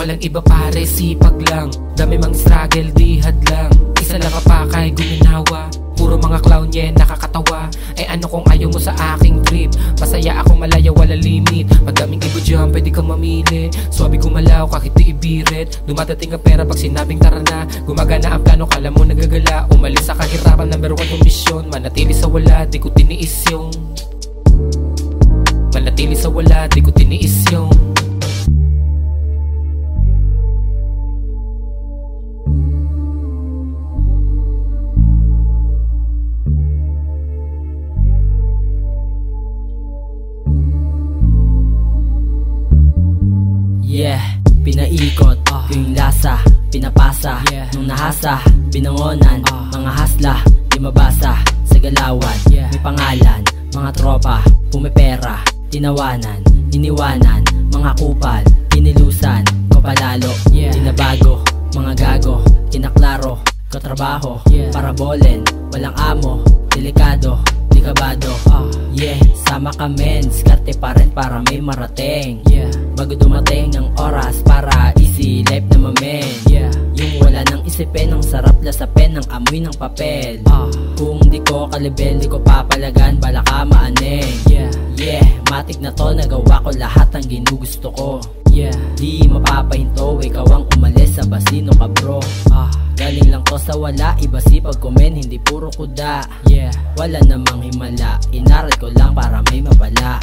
Walang iba pare, sipag lang. Dami mang struggle, di hadlang. Isa lang kapakay, guminawa. Puro mga clown, yeah, nakakatawa. Eh ano kung ayaw mo sa aking trip? Masaya ako malaya, wala limit. Madaming ibo dyan, pwede kang mamili. Swabe gumalaw, kahit di ibirit. Dumadating ang pera pag sinabing tara na. Gumagana ang plano, kala mo nagagala. Umalis sa kahirapan, number one yung mission Manatili sa wala, di ko tiniis yung Manatili sa wala, di ko tiniis yung Yeah, pinaikot uh, Yung lasa, pinapasa Yeah. Nung nahasa, binangonan Ah. Mga hasla, di mabasa Sa galawan, Yeah. may pangalan Mga tropa, pumipera Tinawanan, iniwanan Mga kupal, inilusan Kopalalo, Yeah. tinabago Mga gago, kinaklaro Katrabaho, Yeah. parabolen Walang amo, delikado Di kabado, Ah. yeah Sama ka men, skarte pa rin para may marating Yeah, Bago dumating isipin, ang sarap lasapin ng amoy ng papel. Ah, Kung di ko kalibel, di ko papalagan, bala ka maaneng yeah, Yeah, matik na to, nagawa ko lahat ng ginugusto ko. Yeah, Di mapapahinto, ikaw ang umalis sa basino ka bro. Ah, Galing lang to sa wala, iba sipag komen, hindi puro kuda. Yeah. Wala namang himala, inaral ko lang para may mapala